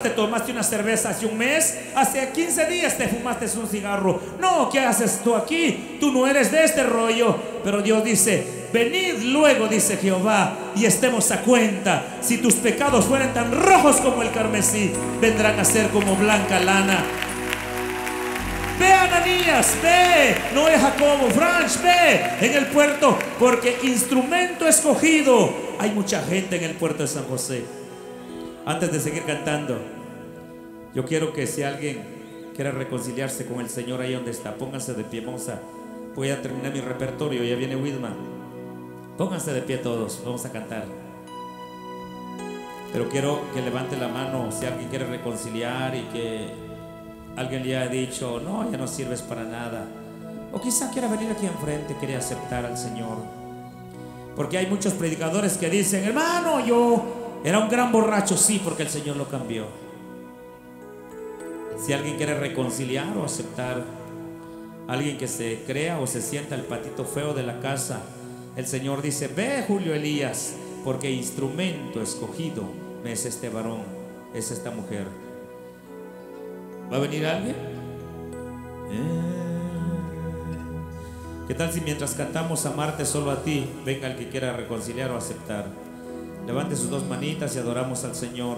Te tomaste una cerveza hace un mes, hace 15 días te fumaste un cigarro. No, ¿qué haces tú aquí? Tú no eres de este rollo. Pero Dios dice, venid luego, dice Jehová, y estemos a cuenta. Si tus pecados fueran tan rojos como el carmesí, vendrán a ser como blanca lana. Ve Ananías, ve, no es Jacobo, Franch, ve en el puerto, porque instrumento escogido. Hay mucha gente en el puerto de San José. Antes de seguir cantando, yo quiero que si alguien quiere reconciliarse con el Señor ahí donde está, pónganse de pie. Vamos a, voy a terminar mi repertorio, ya viene Widman. Pónganse de pie todos, vamos a cantar. Pero quiero que levante la mano si alguien quiere reconciliar y que alguien le haya dicho, no, ya no sirves para nada. O quizá quiera venir aquí enfrente, quiere aceptar al Señor. Porque hay muchos predicadores que dicen, hermano, yo era un gran borracho, sí, porque el Señor lo cambió. Si alguien quiere reconciliar o aceptar, alguien que se crea o se sienta el patito feo de la casa, el Señor dice, ve Julio Elías, porque instrumento escogido es este varón, es esta mujer. ¿Va a venir alguien? ¿Qué tal si mientras cantamos Amarte solo a ti, venga el que quiera reconciliar o aceptar? Levante sus dos manitas y adoramos al Señor.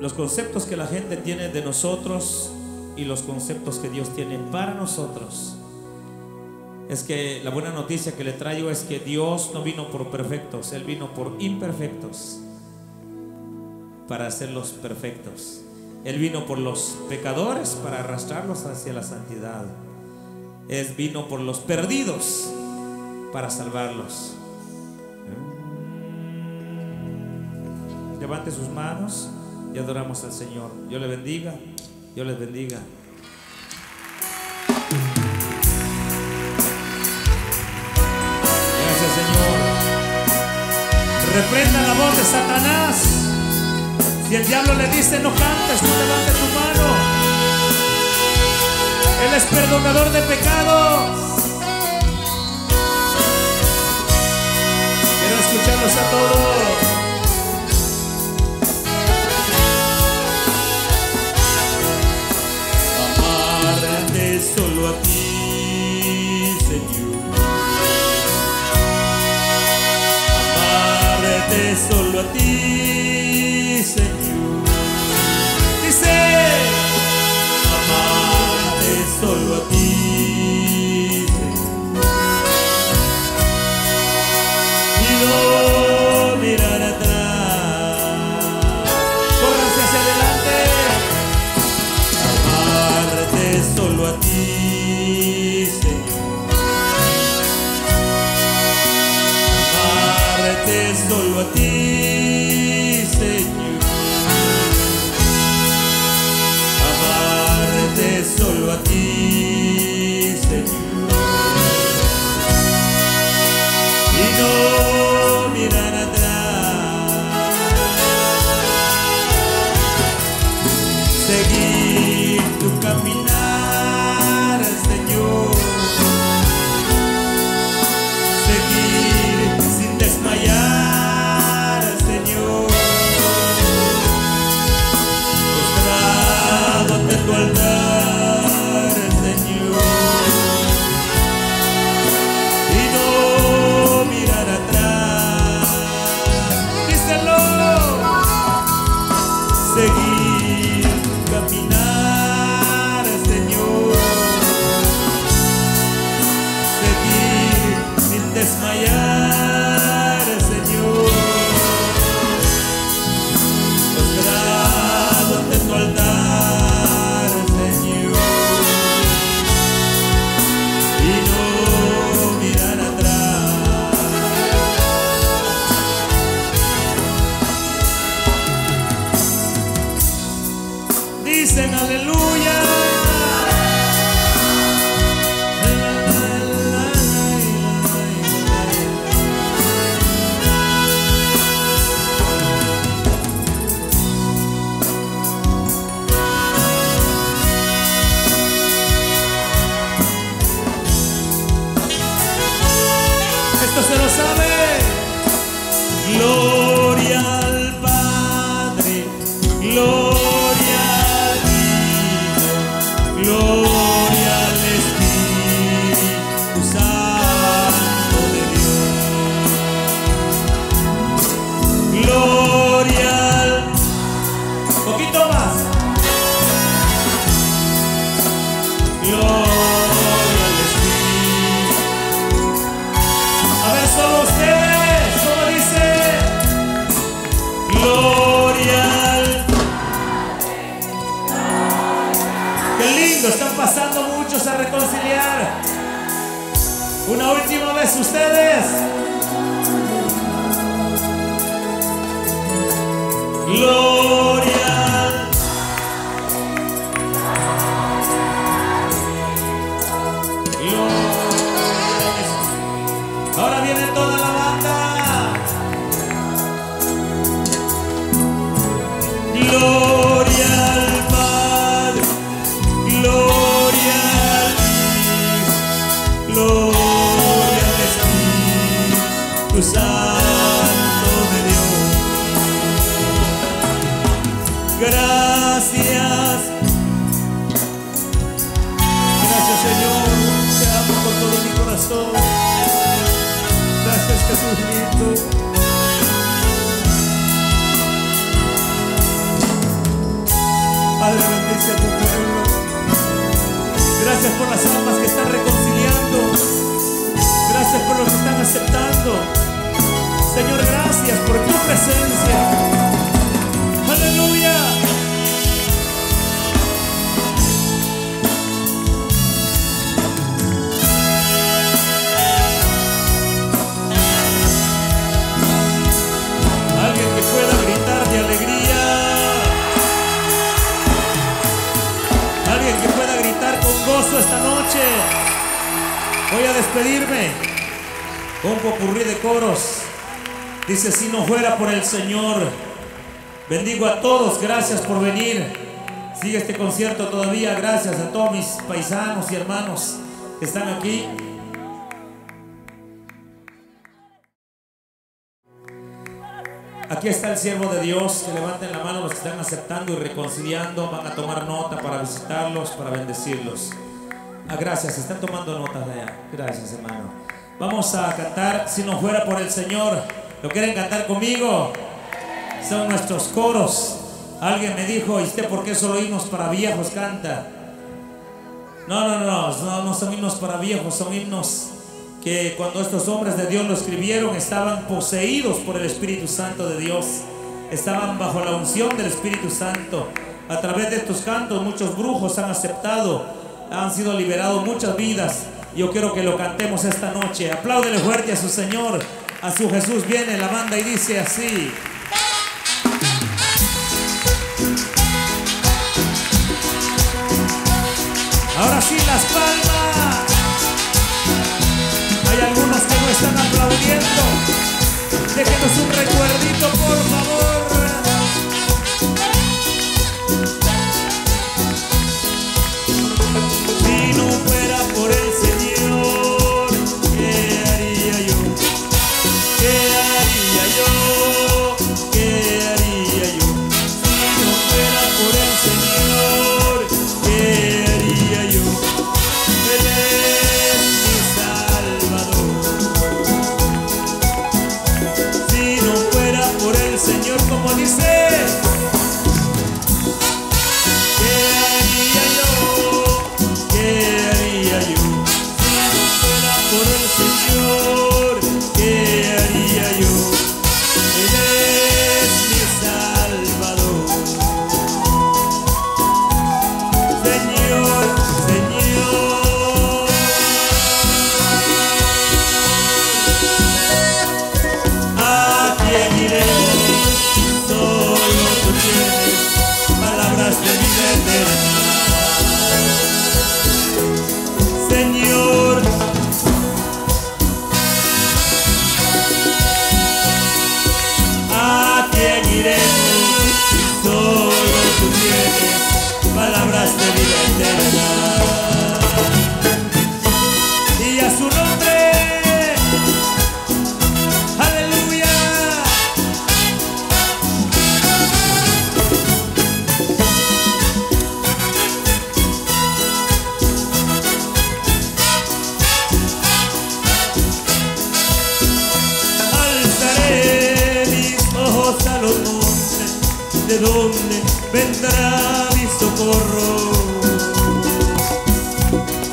Los conceptos que la gente tiene de nosotros y los conceptos que Dios tiene para nosotros. Es que la buena noticia que le traigo es que Dios no vino por perfectos, Él vino por imperfectos para hacerlos perfectos. Él vino por los pecadores para arrastrarlos hacia la santidad. Él vino por los perdidos para salvarlos. Levante sus manos y adoramos al Señor. Dios le bendiga. Dios les bendiga. Gracias, Señor. Reprenda la voz de Satanás. Si el diablo le dice no cantes, no levante tu mano. Él es perdonador de pecados. Quiero escucharlos a todos. Solo a ti, Señor. Amarte solo a ti, despedirme con popurrí de coros. Dice, si no fuera por el Señor, bendigo a todos, gracias por venir. Sigue este concierto todavía, gracias a todos mis paisanos y hermanos que están aquí. Aquí está el siervo de Dios, que levanten la mano los que están aceptando y reconciliando, van a tomar nota para visitarlos, para bendecirlos. Ah, gracias, están tomando notas allá. Gracias, hermano. Vamos a cantar, si no fuera por el Señor, ¿lo quieren cantar conmigo? Son nuestros coros. Alguien me dijo, ¿y usted por qué solo himnos para viejos canta? No, no, no, no, no son himnos para viejos, son himnos que cuando estos hombres de Dios lo escribieron estaban poseídos por el Espíritu Santo de Dios, estaban bajo la unción del Espíritu Santo. A través de estos cantos muchos brujos han aceptado, han sido liberados muchas vidas. Yo quiero que lo cantemos esta noche. Apláudele fuerte a su Señor, a su Jesús. Viene la banda y dice así. Ahora sí las palmas. Hay algunos que no están aplaudiendo. Déjenos un recuerdito, por favor. de dónde vendrá mi socorro.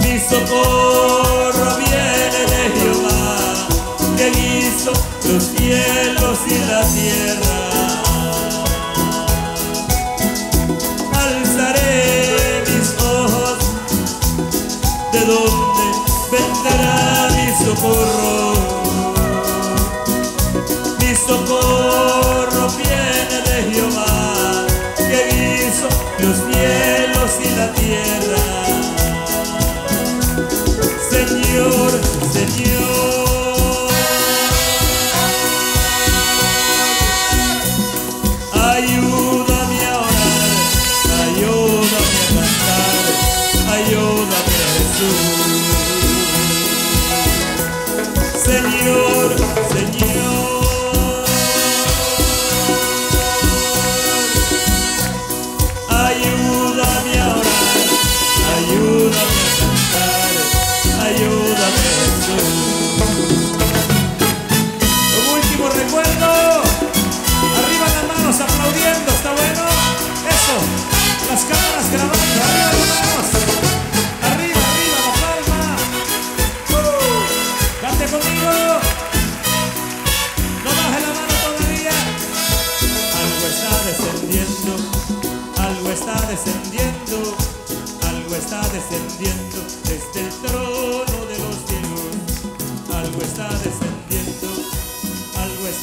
Mi socorro viene de Jehová, que hizo los cielos y la tierra. tierra. Señor, Señor, ayúdame a orar, ayúdame a cantar, ayúdame a Jesús. Señor.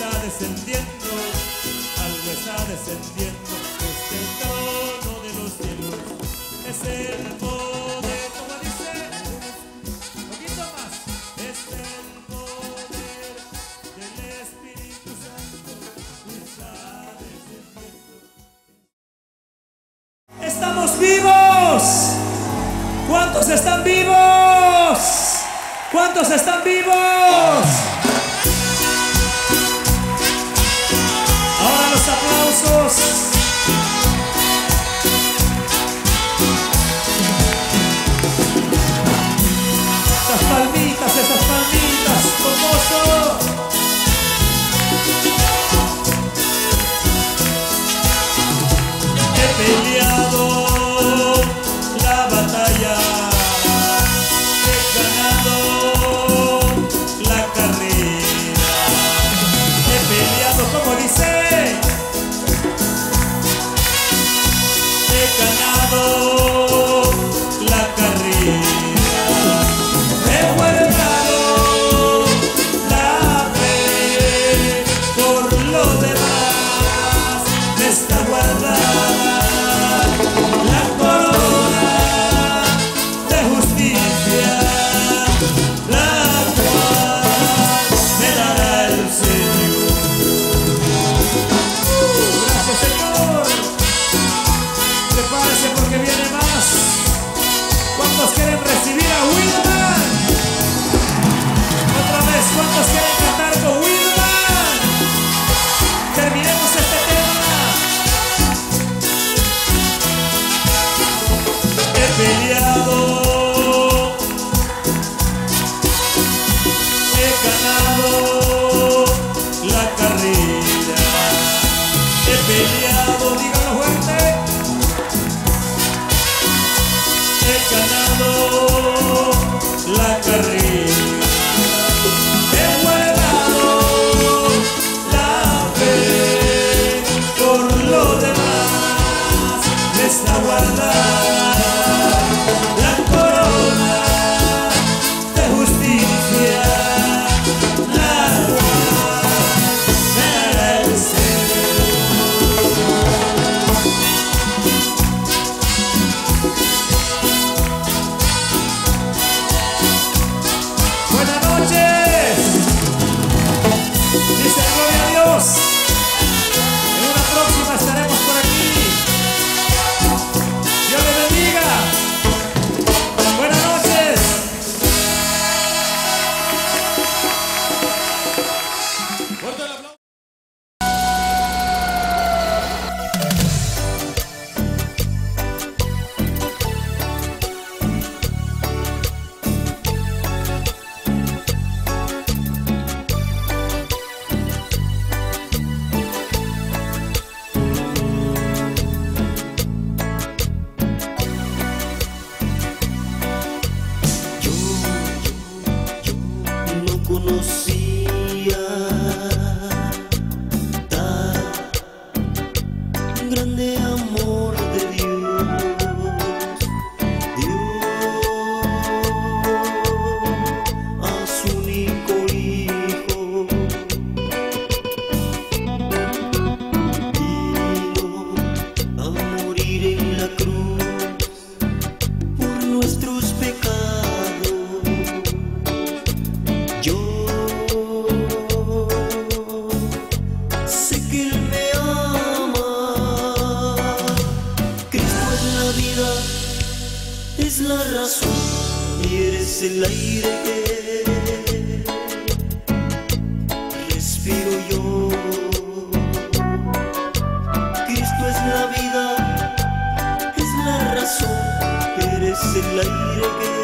está descendiendo, algo está descendiendo. கையகை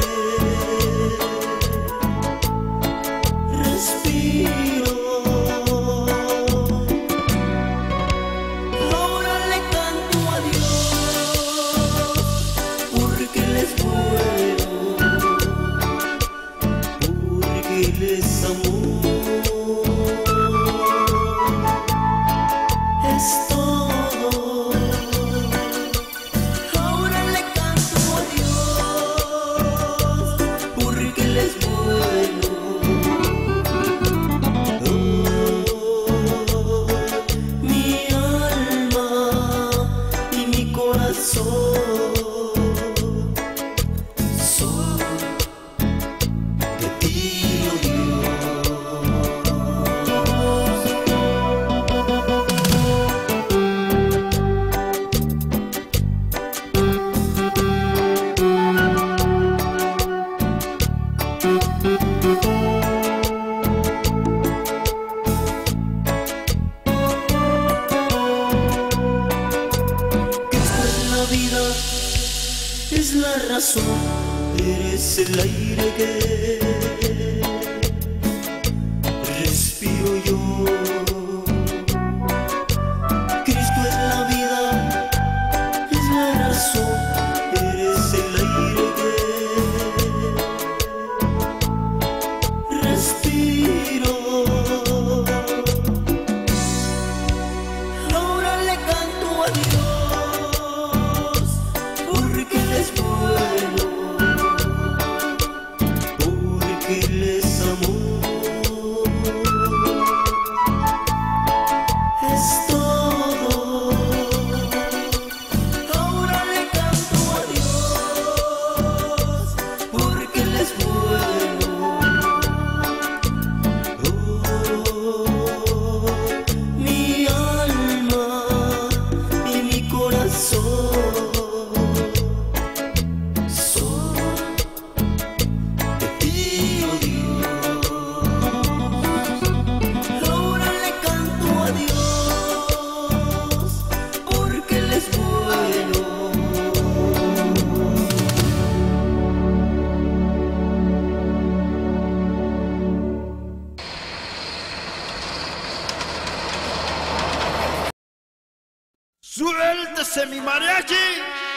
dice mi mariachi.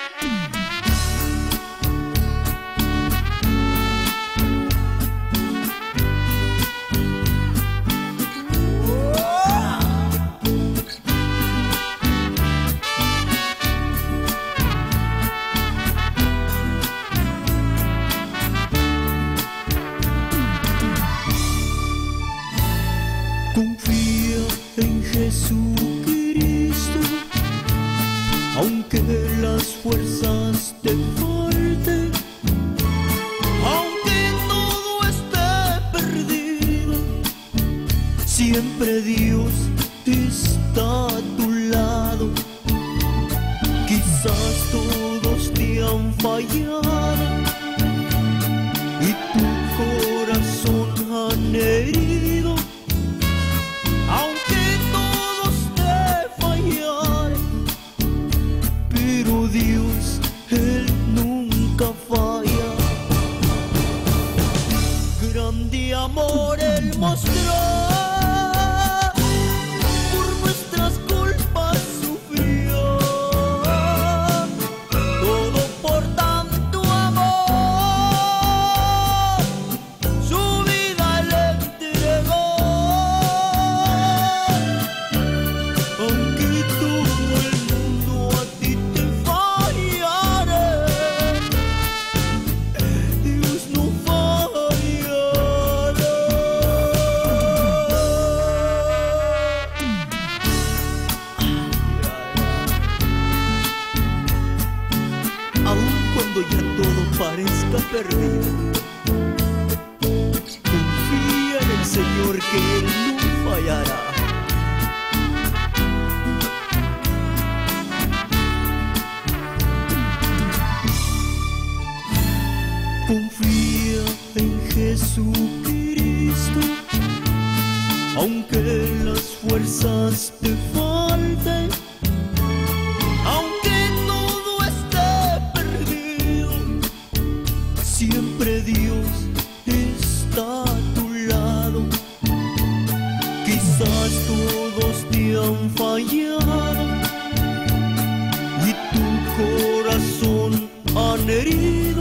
Siempre Dios está a tu lado. Quizás todos te han fallado. siempre Dios está a tu lado. Quizás todos te han fallado y tu corazón han herido.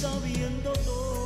sabiendo todo.